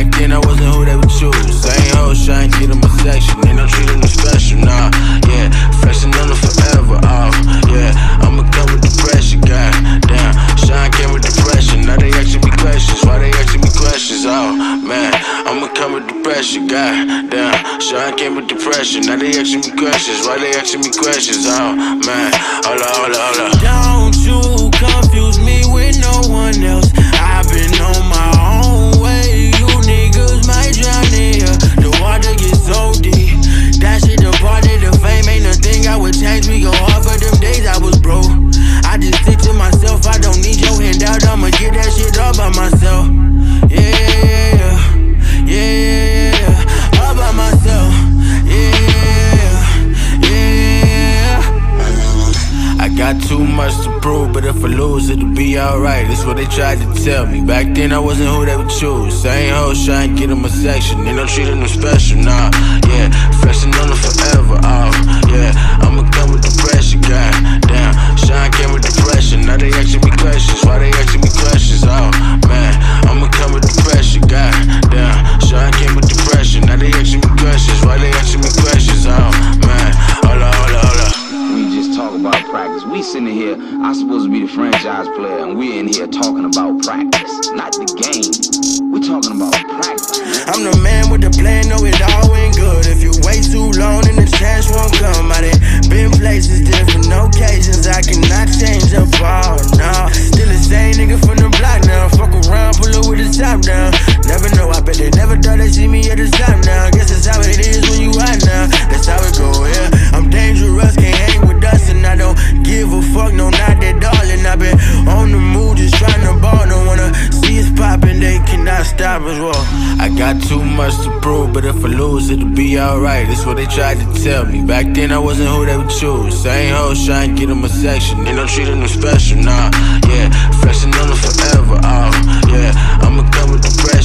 Back then, I wasn't who they would choose. Same hoes trying to get in my section. Ain't no treating them special, nah. Yeah, flexing on them forever, off. Yeah, I'ma come with the pressure, goddamn. Shine came with depression. Now they asking me questions. Why they asking me questions? Oh, man, I'ma come with the pressure, goddamn. Shine came with depression. Now they asking me questions. Why they asking me questions? Oh, man, hold up, hold up, hold up. Don't you confuse prove, but if I lose, it'll be alright. That's what they tried to tell me. Back then, I wasn't who they would choose. Same hoes trying to get in my section. Ain't no treating them special, nah. Yeah, flexing on them forever, off. Yeah, I'ma come Sitting here, I'm supposed to be the franchise player, and we in here talking about practice, not the game. We talking about practice. I'm the man with the plan, know it all went good. If you wait too long, then the us, whoa. I got too much to prove, but if I lose, it'll be alright. That's what they tried to tell me. Back then, I wasn't who they would choose. Same hoes trying to get in my section. Ain't no treating them special, nah. Yeah, flexing on them forever, off. Yeah, I'ma come with the pressure,